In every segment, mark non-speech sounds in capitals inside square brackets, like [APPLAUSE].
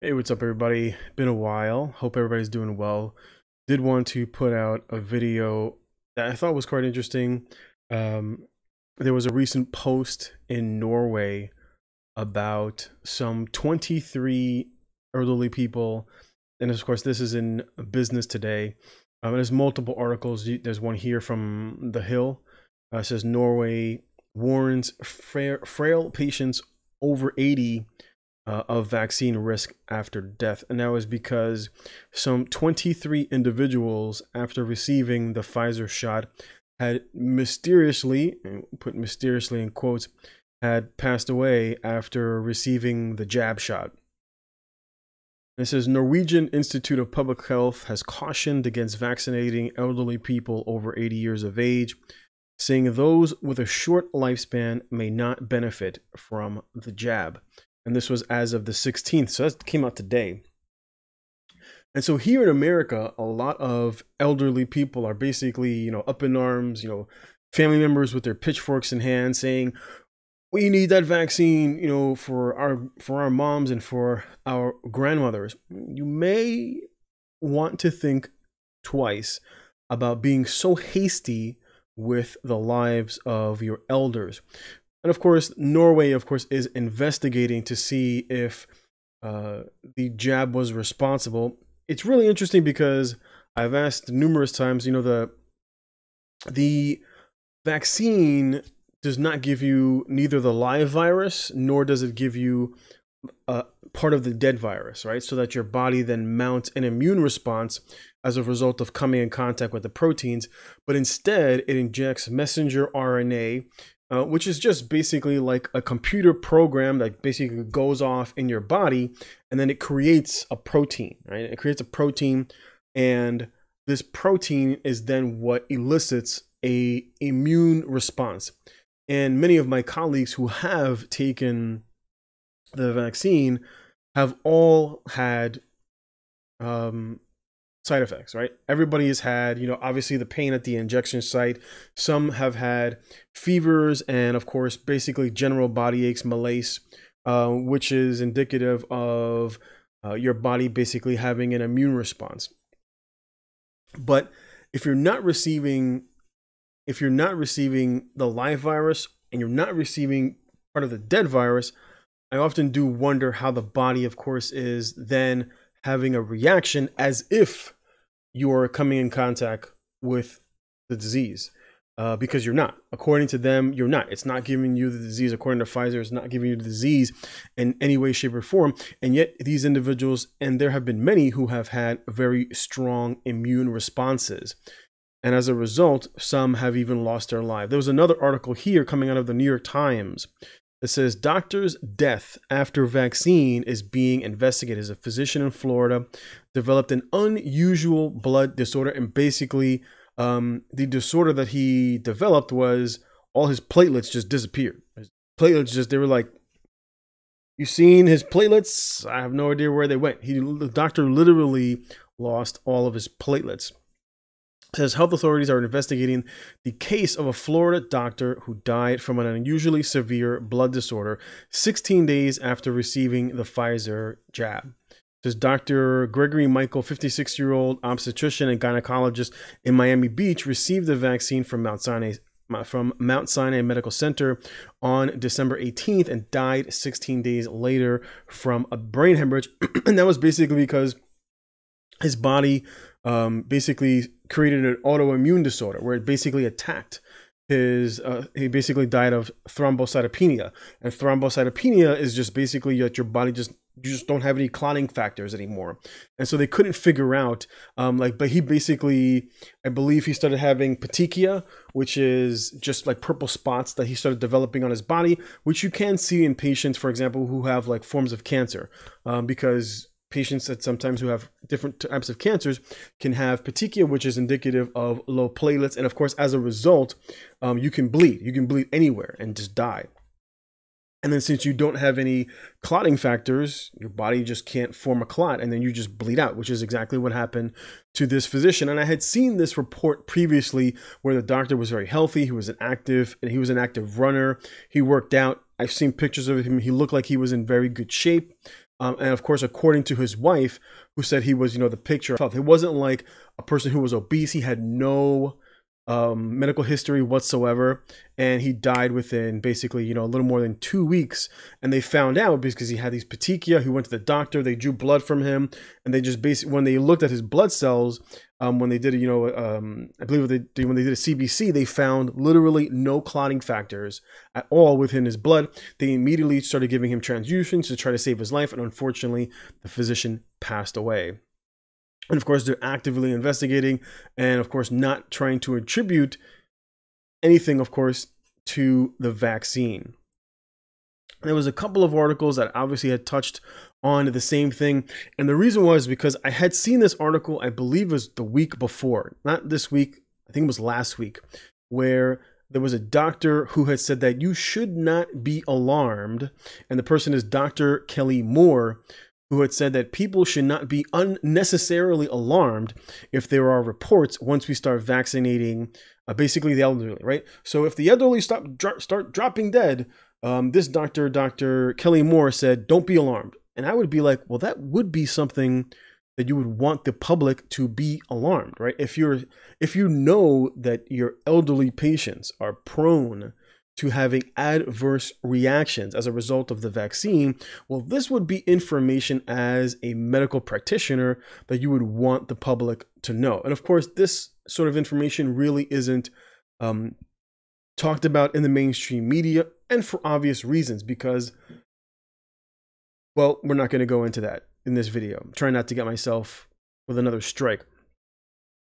Hey, what's up, everybody? Been a while. Hope everybody's doing well. Did want to put out a video that I thought was quite interesting. Um, there was a recent post in Norway about some 23 elderly people, and of course, this is in Business Today. Um, there's multiple articles. There's one here from The Hill. Uh, it says Norway warns frail, frail patients over 80 uh, of vaccine risk after death. And that was because some 23 individuals, after receiving the Pfizer shot, had mysteriously, put mysteriously in quotes, had passed away after receiving the jab shot. It says Norwegian Institute of Public Health has cautioned against vaccinating elderly people over 80 years of age, saying those with a short lifespan may not benefit from the jab and this was as of the 16th. So that came out today. And so here in America, a lot of elderly people are basically, you know, up in arms, you know, family members with their pitchforks in hand saying, we need that vaccine, you know, for our for our moms and for our grandmothers. You may want to think twice about being so hasty with the lives of your elders. And of course, Norway, of course, is investigating to see if uh, the jab was responsible. It's really interesting because I've asked numerous times, you know, the the vaccine does not give you neither the live virus nor does it give you uh, part of the dead virus, right? So that your body then mounts an immune response as a result of coming in contact with the proteins. But instead, it injects messenger RNA uh, which is just basically like a computer program that basically goes off in your body and then it creates a protein, right? It creates a protein and this protein is then what elicits a immune response. And many of my colleagues who have taken the vaccine have all had um, side effects, right? Everybody has had, you know, obviously the pain at the injection site. Some have had fevers and, of course, basically general body aches, malaise, uh, which is indicative of uh, your body basically having an immune response. But if you're not receiving, if you're not receiving the live virus and you're not receiving part of the dead virus, I often do wonder how the body, of course, is then having a reaction as if you're coming in contact with the disease. Uh, because you're not. According to them, you're not. It's not giving you the disease. According to Pfizer, it's not giving you the disease in any way, shape, or form. And yet, these individuals, and there have been many who have had very strong immune responses. And as a result, some have even lost their life. There was another article here coming out of the New York Times it says doctor's death after vaccine is being investigated. As a physician in Florida developed an unusual blood disorder, and basically, um, the disorder that he developed was all his platelets just disappeared. His platelets just they were like, you seen his platelets? I have no idea where they went. He the doctor literally lost all of his platelets says health authorities are investigating the case of a Florida doctor who died from an unusually severe blood disorder 16 days after receiving the Pfizer jab. Says Dr. Gregory Michael, 56 year old obstetrician and gynecologist in Miami Beach, received the vaccine from Mount Sinai from Mount Sinai Medical Center on December 18th and died 16 days later from a brain hemorrhage. [CLEARS THROAT] and that was basically because his body um, basically created an autoimmune disorder where it basically attacked his uh, he basically died of thrombocytopenia. And thrombocytopenia is just basically that your body just you just don't have any clotting factors anymore. And so they couldn't figure out um, like but he basically i believe he started having petechia which is just like purple spots that he started developing on his body which you can see in patients for example who have like forms of cancer um, because patients that sometimes who have different types of cancers can have petechia, which is indicative of low platelets. And of course, as a result, um, you can bleed. You can bleed anywhere and just die. And then since you don't have any clotting factors, your body just can't form a clot and then you just bleed out, which is exactly what happened to this physician. And I had seen this report previously where the doctor was very healthy, he was an active and he was an active runner. He worked out. I've seen pictures of him. He looked like he was in very good shape. Um, and of course, according to his wife, who said he was, you know, the picture of health, it wasn't like a person who was obese. He had no um, medical history whatsoever, and he died within basically, you know, a little more than two weeks. And they found out because he had these petechia. He went to the doctor. They drew blood from him, and they just basically, when they looked at his blood cells, um, when they did, you know, um, I believe they, when they did a CBC, they found literally no clotting factors at all within his blood. They immediately started giving him transfusions to try to save his life, and unfortunately, the physician passed away. And of course, they're actively investigating and, of course, not trying to attribute anything, of course, to the vaccine. There was a couple of articles that obviously had touched on the same thing. And the reason was because I had seen this article, I believe was the week before, not this week, I think it was last week, where there was a doctor who had said that you should not be alarmed. And the person is Dr. Kelly Moore, who had said that people should not be unnecessarily alarmed if there are reports once we start vaccinating uh, basically the elderly, right? So if the elderly stop dro- start dropping dead, um, this doctor, Dr. Kelly Moore, said, don't be alarmed. And I would be like, well, that would be something that you would want the public to be alarmed, right? If you're if you know that your elderly patients are prone to having adverse reactions as a result of the vaccine, well, this would be information as a medical practitioner that you would want the public to know. And of course, this sort of information really isn't um, talked about in the mainstream media, and for obvious reasons, because, well, we're not going to go into that in this video. I'm trying not to get myself with another strike.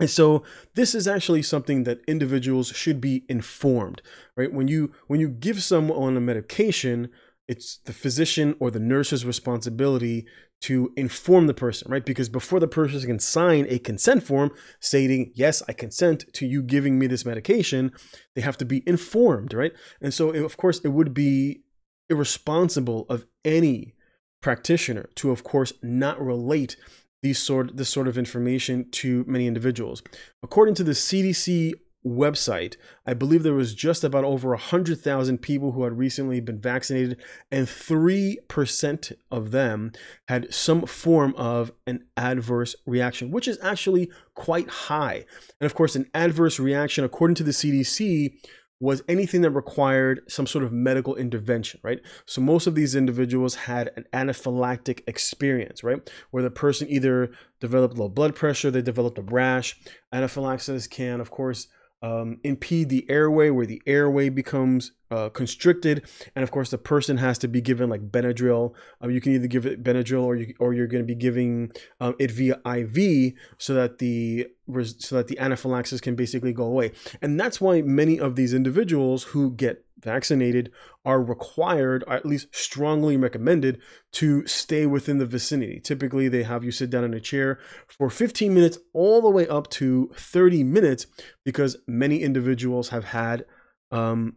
And so this is actually something that individuals should be informed, right? When you when you give someone a medication, it's the physician or the nurse's responsibility to inform the person, right? Because before the person can sign a consent form stating, yes, I consent to you giving me this medication, they have to be informed, right? And so, of course, it would be irresponsible of any practitioner to, of course, not relate these sort this sort of information to many individuals. According to the CDC website, I believe there was just about over 100,000 people who had recently been vaccinated, and 3% of them had some form of an adverse reaction, which is actually quite high. And of course, an adverse reaction, according to the CDC, was anything that required some sort of medical intervention, right? So most of these individuals had an anaphylactic experience, right? Where the person either developed low blood pressure, they developed a rash. Anaphylaxis can, of course, um, impede the airway, where the airway becomes uh, constricted, and of course the person has to be given like Benadryl. Um, you can either give it Benadryl, or you or you're going to be giving um, it via IV, so that the so that the anaphylaxis can basically go away. And that's why many of these individuals who get vaccinated are required, or at least strongly recommended, to stay within the vicinity. Typically, they have you sit down in a chair for 15 minutes all the way up to 30 minutes because many individuals have had um,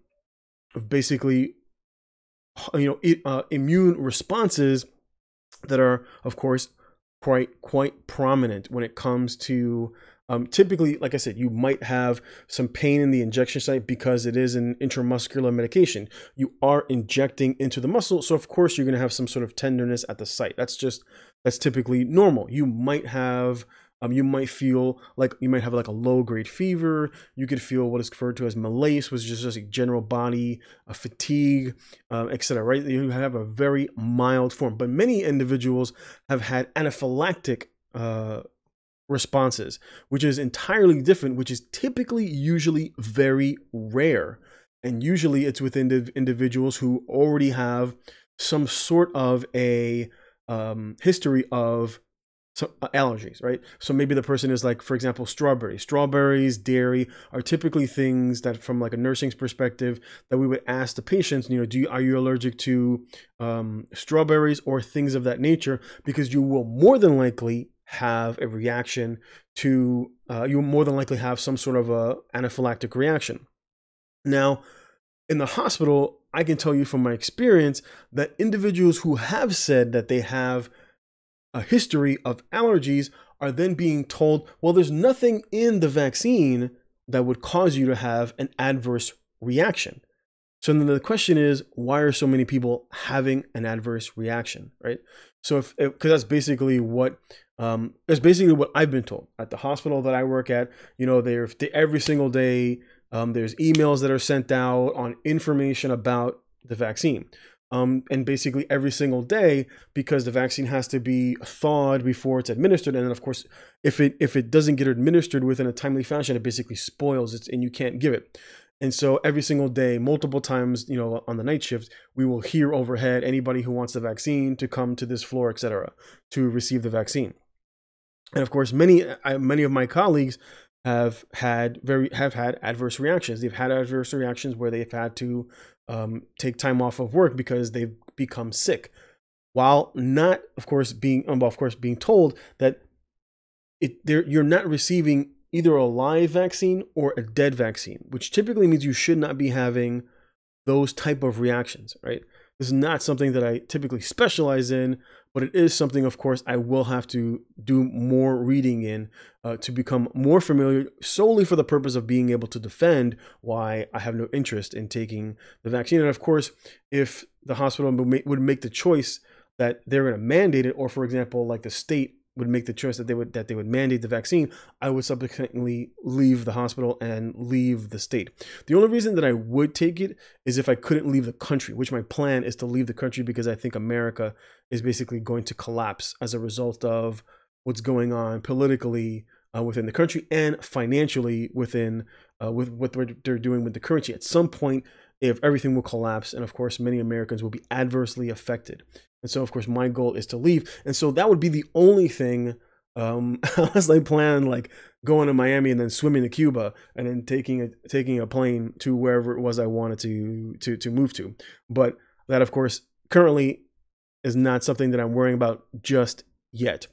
basically you know uh, immune responses that are of course quite quite prominent when it comes to um, typically, like I said, you might have some pain in the injection site because it is an intramuscular medication. You are injecting into the muscle, so of course you're going to have some sort of tenderness at the site. That's just that's typically normal. You might have um, you might feel like you might have like a low grade fever. You could feel what is referred to as malaise, which is just a general body a fatigue, um, etc. Right? You have a very mild form, but many individuals have had anaphylactic uh, responses, which is entirely different, which is typically usually very rare. And usually it's with the individuals who already have some sort of a um, history of some uh, allergies, right? So maybe the person is like, for example, strawberries. Strawberries, dairy are typically things that, from like a nursing's perspective, that we would ask the patients, you know, do you, are you allergic to um, strawberries or things of that nature? Because you will more than likely have a reaction to, uh, you more than likely have some sort of a anaphylactic reaction. Now, in the hospital, I can tell you from my experience that individuals who have said that they have a history of allergies are then being told, well, there's nothing in the vaccine that would cause you to have an adverse reaction. So then the question is, why are so many people having an adverse reaction, right? So if because that's basically what um, that's basically what I've been told at the hospital that I work at. You know, they're every single day. Um, there's emails that are sent out on information about the vaccine. Um, and basically every single day because the vaccine has to be thawed before it's administered. And then of course, if it if it doesn't get administered within a timely fashion, it basically spoils it and you can't give it. And so every single day, multiple times, you know, on the night shift, we will hear overhead anybody who wants the vaccine to come to this floor, etc., to receive the vaccine. And of course, many I, many of my colleagues have had very have had adverse reactions. They've had adverse reactions where they've had to um, take time off of work because they've become sick, while not, of course, being well, of course, being told that it you're not receiving either a live vaccine or a dead vaccine, which typically means you should not be having those type of reactions, right? This is not something that I typically specialize in, but it is something, of course, I will have to do more reading in uh, to become more familiar solely for the purpose of being able to defend why I have no interest in taking the vaccine. And of course, if the hospital would make the choice that they're going to mandate it, or for example, like the state would make the choice that they would that they would mandate the vaccine, I would subsequently leave the hospital and leave the state. The only reason that I would take it is if I couldn't leave the country, which my plan is to leave the country because I think America is basically going to collapse as a result of what's going on politically uh, within the country and financially within uh, with what they're doing with the currency. At some point, if everything will collapse, and of course, many Americans will be adversely affected. And so, of course, my goal is to leave. And so that would be the only thing, um, [LAUGHS] unless I plan like going to Miami and then swimming to Cuba and then taking a taking a plane to wherever it was I wanted to to to move to. But that, of course, currently is not something that I'm worrying about just yet.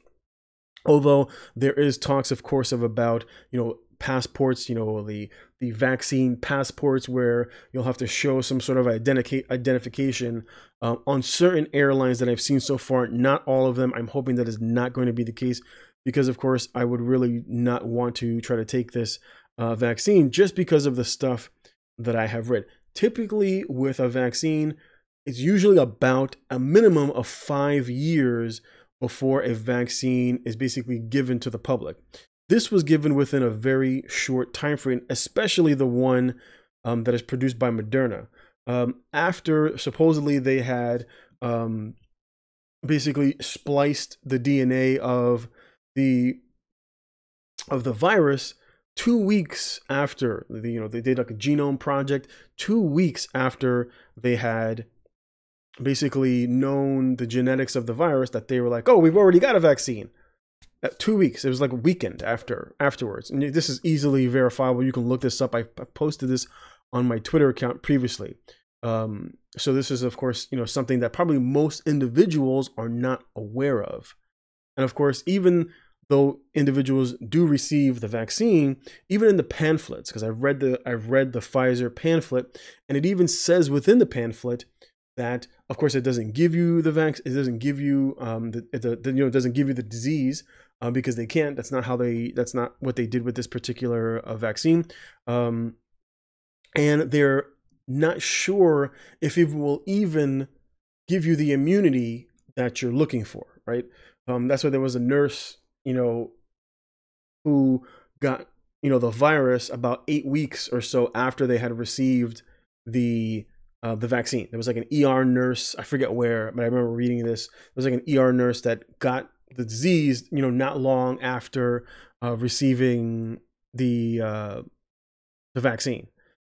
Although there is talks, of course, of about you know passports, you know, the the vaccine passports where you'll have to show some sort of identica- identification uh, on certain airlines that I've seen so far. Not all of them. I'm hoping that is not going to be the case because, of course, I would really not want to try to take this uh, vaccine just because of the stuff that I have read. Typically, with a vaccine, it's usually about a minimum of five years before a vaccine is basically given to the public. This was given within a very short time frame, especially the one um, that is produced by Moderna. Um, after supposedly they had um, basically spliced the DNA of the of the virus two weeks after the, you know they did like a genome project two weeks after they had basically known the genetics of the virus that they were like oh we've already got a vaccine two weeks. It was like a weekend after afterwards, and this is easily verifiable. You can look this up. I, I posted this on my Twitter account previously. Um, so this is, of course, you know something that probably most individuals are not aware of, and of course, even though individuals do receive the vaccine, even in the pamphlets, because I've read the I've read the Pfizer pamphlet, and it even says within the pamphlet that, of course, it doesn't give you the vaccine. It doesn't give you um, the, the, the you know it doesn't give you the disease uh, because they can't. That's not how they. That's not what they did with this particular uh, vaccine, um, and they're not sure if it will even give you the immunity that you're looking for. Right. Um, that's why there was a nurse, you know, who got you know the virus about eight weeks or so after they had received the uh, the vaccine. There was like an ER nurse, I forget where, but I remember reading this. There was like an ER nurse that got the disease, you know, not long after uh, receiving the uh, the vaccine.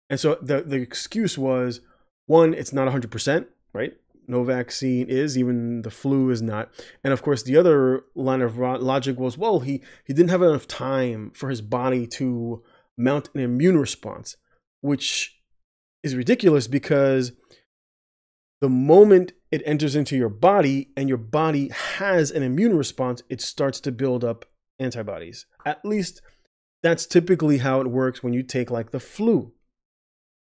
And so the the excuse was one, it's not 100%, right? No vaccine is, even the flu is not. And of course, the other line of logic was, well, he he didn't have enough time for his body to mount an immune response, which is ridiculous because the moment it enters into your body and your body has an immune response, it starts to build up antibodies. At least that's typically how it works when you take like the flu,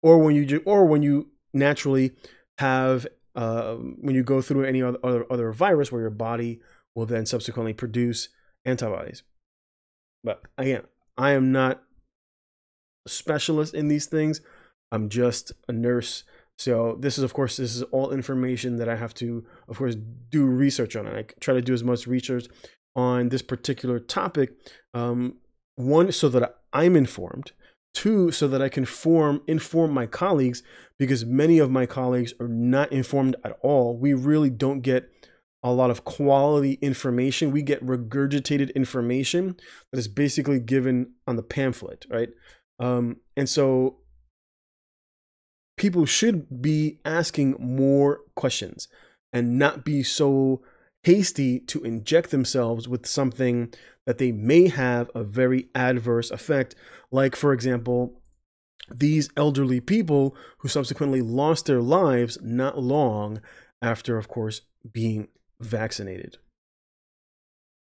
or when you or when you naturally have uh, when you go through any other, other other virus where your body will then subsequently produce antibodies. But again, I am not a specialist in these things. I'm just a nurse So this is, of course, this is all information that I have to, of course, do research on. And I try to do as much research on this particular topic. Um, one, so that I'm informed. Two, so that I can form inform my colleagues because many of my colleagues are not informed at all. We really don't get a lot of quality information. We get regurgitated information that is basically given on the pamphlet, right? Um, and so people should be asking more questions and not be so hasty to inject themselves with something that they may have a very adverse effect. Like, for example, these elderly people who subsequently lost their lives not long after, of course, being vaccinated.